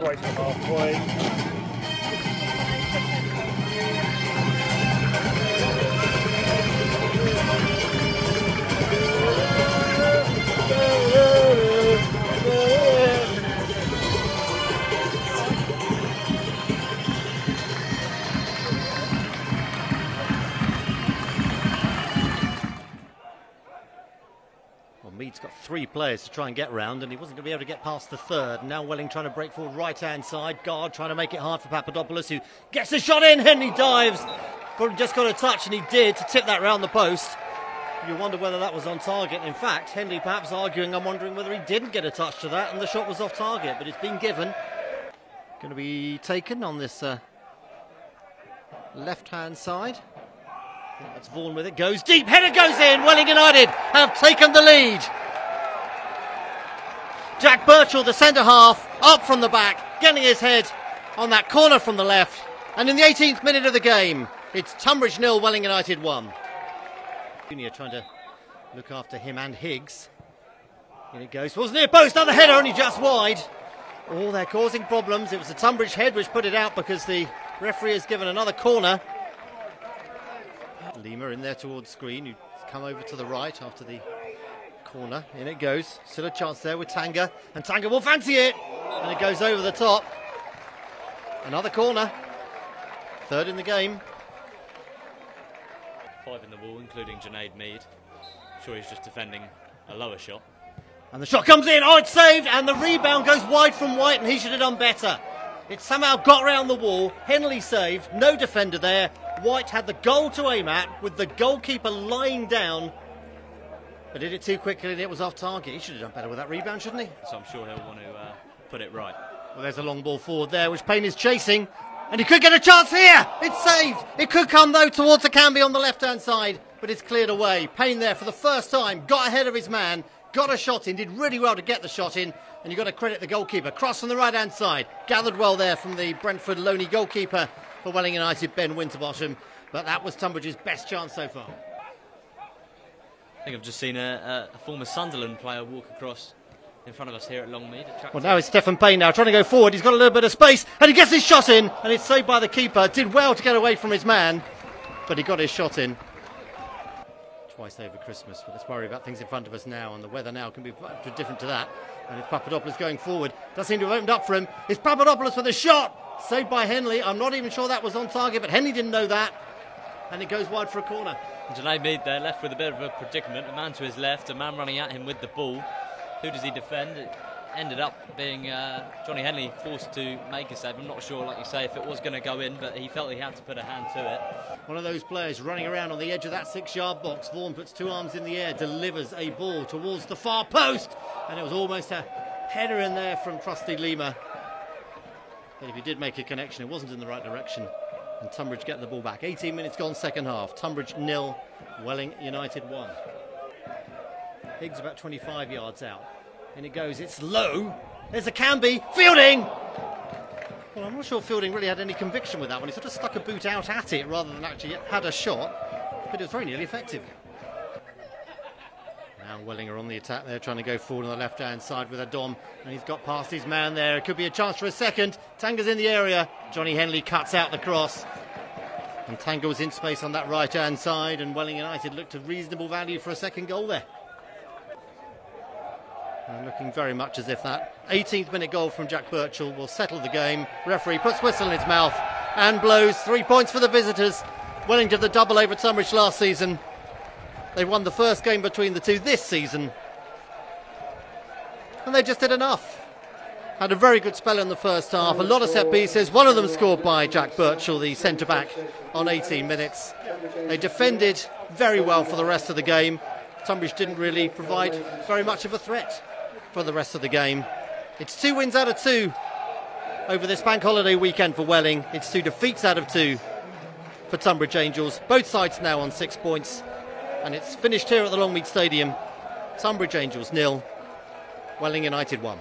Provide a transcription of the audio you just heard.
to halfway. Got three players to try and get round, and he wasn't going to be able to get past the third. Now Welling trying to break forward right hand side. Guard trying to make it hard for Papadopoulos, who gets the shot in. Henley dives. But just got a touch, and he did to tip that round the post. You wonder whether that was on target. In fact, Henley perhaps arguing, I'm wondering whether he didn't get a touch to that, and the shot was off target. But it's been given. Going to be taken on this uh, left hand side. That's Vaughan with it. Goes deep. Header goes in. Welling United have taken the lead. Jack Birchall, the centre half, up from the back, getting his head on that corner from the left. And in the 18th minute of the game, it's Tonbridge nil, Welling United 1. Junior trying to look after him and Higgs. In it goes. Was near post, another header, only just wide. Oh, they're causing problems. It was the Tonbridge head which put it out because the referee has given another corner. Lima in there towards screen, who's come over to the right after the corner. In it goes. Still a chance there with Tanga. And Tanga will fancy it. And it goes over the top. Another corner. Third in the game. Five in the wall, including Junaid Mead. I'm sure he's just defending a lower shot. And the shot comes in. Oh, it's saved. And the rebound goes wide from White, and he should have done better. It somehow got round the wall. Henley saved. No defender there. White had the goal to aim at with the goalkeeper lying down. But did it too quickly and it was off target. He should have done better with that rebound, shouldn't he? So I'm sure he'll want to uh, put it right. Well, there's a long ball forward there, which Payne is chasing. And he could get a chance here. It's saved. It could come, though, towards the Canby on the left hand side, but it's cleared away. Payne there for the first time, got ahead of his man, got a shot in, did really well to get the shot in. And you've got to credit the goalkeeper. Cross from the right hand side. Gathered well there from the Brentford Loney goalkeeper for Welling United, Ben Winterbottom. But that was Tonbridge's best chance so far. I think I've just seen a, a, former Sunderland player walk across in front of us here at Longmead. Well, now it's Stephen Payne now trying to go forward. He's got a little bit of space and he gets his shot in and it's saved by the keeper. Did well to get away from his man, but he got his shot in. Twice over Christmas, but let's worry about things in front of us now, and the weather now can be different to that. And if Papadopoulos going forward. Does seem to have opened up for him. It's Papadopoulos with a shot, saved by Henley. I'm not even sure that was on target, but Henley didn't know that, and it goes wide for a corner. Junaid Mead there, left with a bit of a predicament. A man to his left, a man running at him with the ball. Who does he defend? It ended up being uh, Johnny Henley forced to make a save. I'm not sure, like you say, if it was going to go in, but he felt he had to put a hand to it. One of those players running around on the edge of that six yard box. Vaughan puts two arms in the air, delivers a ball towards the far post, and it was almost a header in there from Trusty Lima. But if he did make a connection, it wasn't in the right direction. And Tonbridge get the ball back. 18 minutes gone, second half. Tonbridge nil, Welling United one. Higgs about 25 yards out. And it goes, it's low. There's a Canby. Fielding! Well, I'm not sure Fielding really had any conviction with that one. He sort of stuck a boot out at it rather than actually had a shot. But it was very nearly effective. Now Welling are on the attack there, trying to go forward on the left hand side with a Dom. And he's got past his man there. It could be a chance for a second. Tanga's in the area. Johnny Henley cuts out the cross. And Tanga was in space on that right hand side. And Welling United looked a reasonable value for a second goal there. And looking very much as if that 18th minute goal from Jack Birchall will settle the game. Referee puts whistle in his mouth and blows three points for the visitors. Welling did the double over at Tonbridge last season. They won the first game between the two this season. And they just did enough. Had a very good spell in the first half. A lot of set pieces. One of them scored by Jack Birchall, the centre back, on 18 minutes. They defended very well for the rest of the game. Tonbridge didn't really provide very much of a threat for the rest of the game. It's two wins out of two over this bank holiday weekend for Welling. It's two defeats out of two for Tonbridge Angels. Both sides now on six points. And it's finished here at the Longmead Stadium. Tonbridge Angels nil, Welling United one.